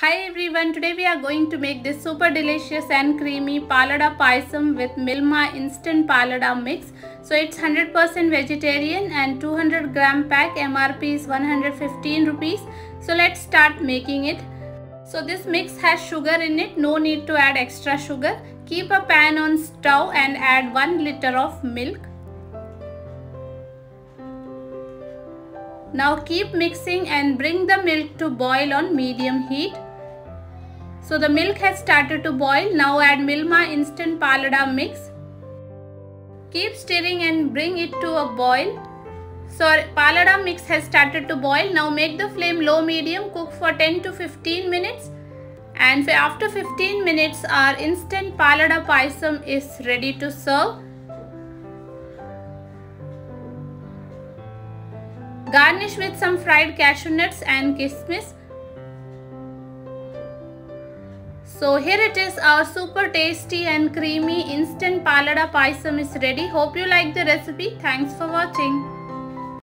Hi everyone, today we are going to make this super delicious and creamy palada payasam with Milma instant palada mix. So it's 100% vegetarian and 200 gram pack MRP is 115 rupees. So let's start making it. So this mix has sugar in it, no need to add extra sugar. Keep a pan on stove and add 1 liter of milk. Now keep mixing and bring the milk to boil on medium heat. So the milk has started to boil. Now add Milma instant palada mix. Keep stirring and bring it to a boil. So palada mix has started to boil. Now make the flame low medium. Cook for 10 to 15 minutes. And after 15 minutes our instant palada payasam is ready to serve. Garnish with some fried cashew nuts and kismis. So here it is our super tasty and creamy instant palada payasam is ready. Hope you like the recipe. Thanks for watching.